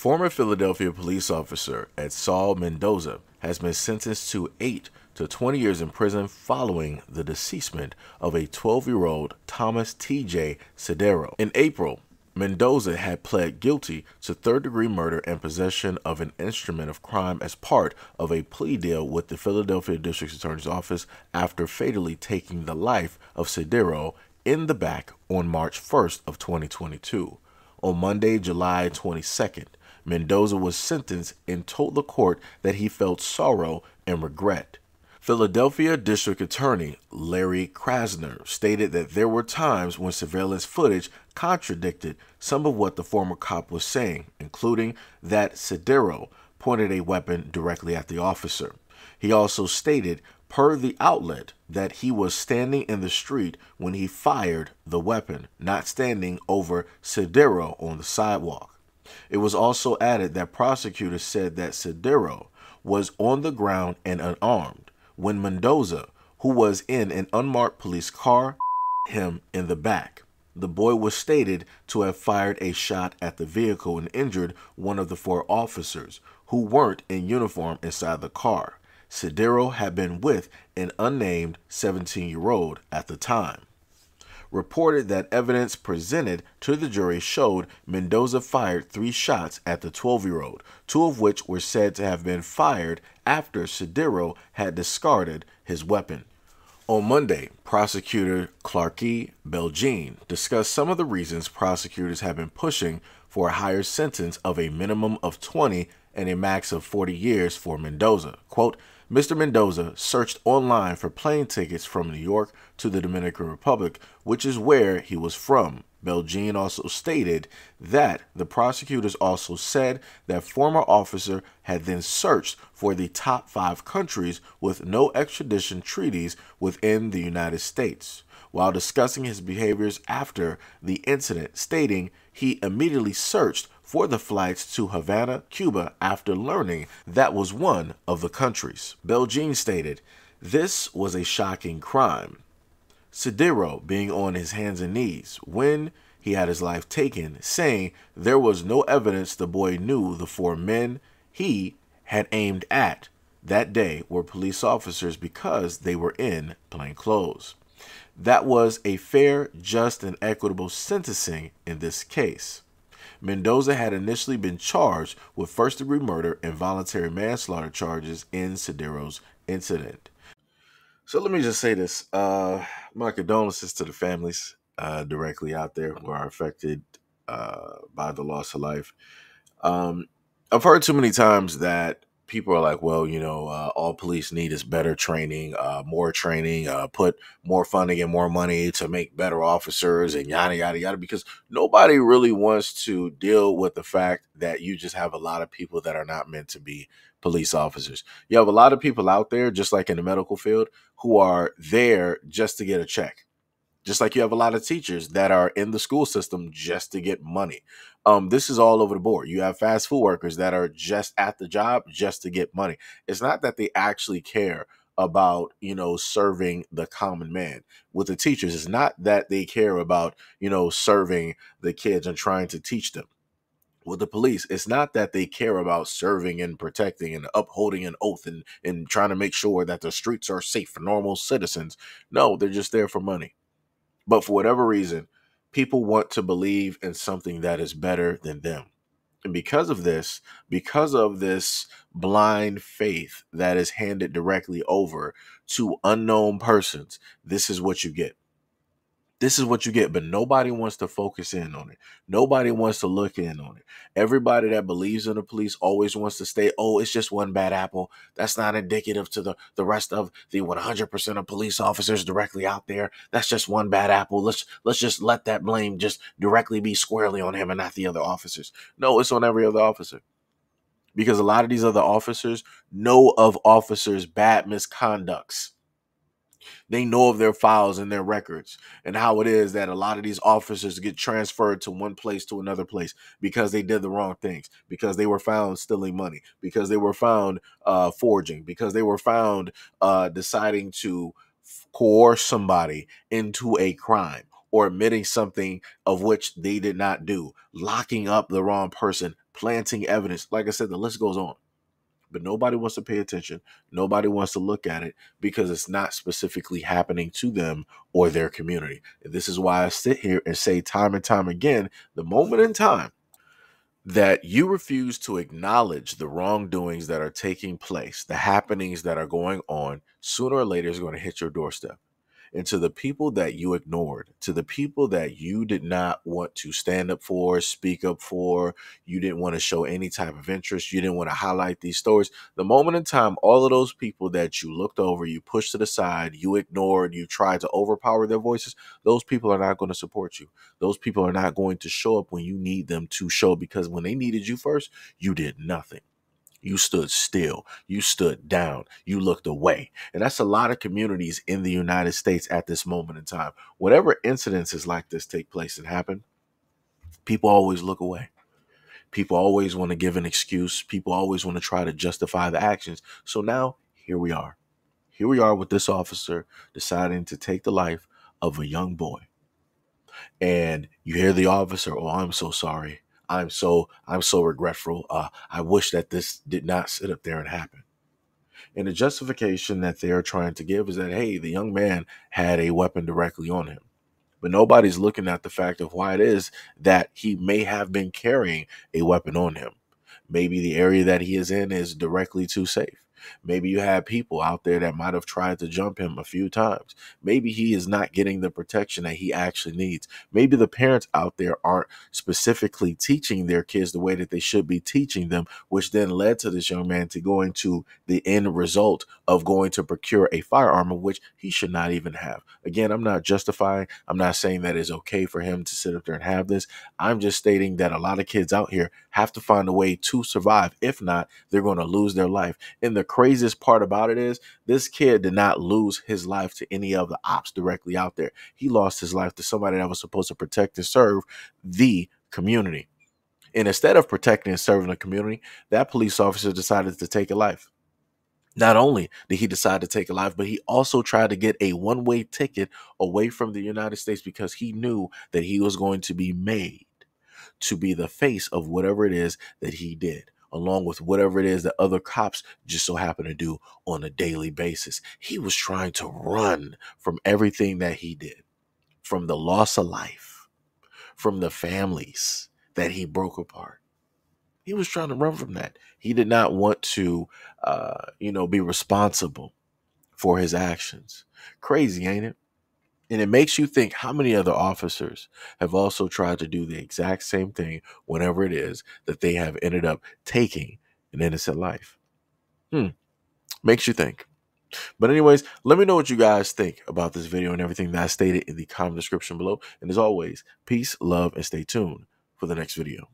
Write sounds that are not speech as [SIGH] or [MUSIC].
Former Philadelphia police officer Edsaul Mendoza has been sentenced to 8 to 20 years in prison following the deceasement of a 12 year old Thomas T.J. Siderio. In April, Mendoza had pled guilty to third degree murder and possession of an instrument of crime as part of a plea deal with the Philadelphia District Attorney's Office after fatally taking the life of Siderio in the back on March 1st of 2022. On Monday, July 22nd, Mendoza was sentenced and told the court that he felt sorrow and regret. Philadelphia District Attorney Larry Krasner stated that there were times when surveillance footage contradicted some of what the former cop was saying, including that Siderio pointed a weapon directly at the officer. He also stated, per the outlet, that he was standing in the street when he fired the weapon, not standing over Siderio on the sidewalk. It was also added that prosecutors said that Siderio was on the ground and unarmed when Mendoza, who was in an unmarked police car, [LAUGHS] him in the back. The boy was stated to have fired a shot at the vehicle and injured one of the four officers who weren't in uniform inside the car. Siderio had been with an unnamed 17 year old at the time reported that evidence presented to the jury showed Mendoza fired three shots at the 12 year old, two of which were said to have been fired after Siderio had discarded his weapon. On Monday, prosecutor Clarke Beljean discussed some of the reasons prosecutors have been pushing for a higher sentence of a minimum of 20 and a max of 40 years for Mendoza. Quote, Mr. Mendoza searched online for plane tickets from New York to the Dominican Republic, which is where he was from. Beljean also stated that the prosecutors also said that former officer had then searched for the top five countries with no extradition treaties within the United States while discussing his behaviors after the incident, stating he immediately searched for the flights to Havana, Cuba, after learning that was one of the countries. Beljean stated, This was a shocking crime. Siderio being on his hands and knees when he had his life taken, saying there was no evidence the boy knew the four men he had aimed at that day were police officers because they were in plain clothes. That was a fair, just, and equitable sentencing in this case. Mendoza had initially been charged with first degree murder and voluntary manslaughter charges in Siderio's incident. So let me just say this. Uh, my condolences to the families uh, directly out there who are affected uh, by the loss of life. Um, I've heard too many times that people are like, well, you know, uh, all police need is better training, uh, more training, uh, put more funding and more money to make better officers and yada, yada, yada, because nobody really wants to deal with the fact that you just have a lot of people that are not meant to be police officers. You have a lot of people out there, just like in the medical field, who are there just to get a check. Just like you have a lot of teachers that are in the school system just to get money. Um, this is all over the board. You have fast food workers that are just at the job just to get money. It's not that they actually care about you know serving the common man with the teachers it's not that they care about you know serving the kids and trying to teach them with the police it's not that they care about serving and protecting and upholding an oath and, and trying to make sure that the streets are safe for normal citizens no they're just there for money but for whatever reason, people want to believe in something that is better than them. And because of this, because of this blind faith that is handed directly over to unknown persons, this is what you get. This is what you get, but nobody wants to focus in on it. Nobody wants to look in on it. Everybody that believes in the police always wants to stay, oh, it's just one bad apple. That's not indicative to the, the rest of the 100% of police officers directly out there. That's just one bad apple. Let's let's just let that blame just directly be squarely on him and not the other officers. No, it's on every other officer. Because a lot of these other officers know of officers' bad misconducts they know of their files and their records and how it is that a lot of these officers get transferred to one place to another place because they did the wrong things, because they were found stealing money, because they were found uh, forging, because they were found uh, deciding to coerce somebody into a crime or admitting something of which they did not do, locking up the wrong person, planting evidence. Like I said, the list goes on. But nobody wants to pay attention. Nobody wants to look at it because it's not specifically happening to them or their community. And this is why I sit here and say time and time again the moment in time that you refuse to acknowledge the wrongdoings that are taking place, the happenings that are going on, sooner or later is going to hit your doorstep and to the people that you ignored, to the people that you did not want to stand up for, speak up for, you didn't want to show any type of interest, you didn't want to highlight these stories. The moment in time, all of those people that you looked over, you pushed to the side, you ignored, you tried to overpower their voices, those people are not going to support you. Those people are not going to show up when you need them to show because when they needed you first, you did nothing. You stood still. You stood down. You looked away. And that's a lot of communities in the United States at this moment in time. Whatever incidences like this take place and happen, people always look away. People always want to give an excuse. People always want to try to justify the actions. So now here we are. Here we are with this officer deciding to take the life of a young boy. And you hear the officer, oh, I'm so sorry. I'm so I'm so regretful. Uh, I wish that this did not sit up there and happen. And the justification that they are trying to give is that hey, the young man had a weapon directly on him. But nobody's looking at the fact of why it is that he may have been carrying a weapon on him. Maybe the area that he is in is directly too safe. Maybe you have people out there that might have tried to jump him a few times. Maybe he is not getting the protection that he actually needs. Maybe the parents out there aren't specifically teaching their kids the way that they should be teaching them, which then led to this young man to going to the end result of going to procure a firearm, which he should not even have. Again, I'm not justifying, I'm not saying that it's okay for him to sit up there and have this. I'm just stating that a lot of kids out here have to find a way to survive. If not, they're going to lose their life. In the craziest part about it is this kid did not lose his life to any of the ops directly out there. He lost his life to somebody that was supposed to protect and serve the community. And instead of protecting and serving the community, that police officer decided to take a life. Not only did he decide to take a life, but he also tried to get a one way ticket away from the United States because he knew that he was going to be made to be the face of whatever it is that he did along with whatever it is that other cops just so happen to do on a daily basis. He was trying to run from everything that he did, from the loss of life, from the families that he broke apart. He was trying to run from that. He did not want to, uh, you know, be responsible for his actions. Crazy, ain't it? And it makes you think how many other officers have also tried to do the exact same thing whenever it is that they have ended up taking an innocent life. Hmm. Makes you think. But anyways, let me know what you guys think about this video and everything that I stated in the comment description below. And as always, peace, love, and stay tuned for the next video.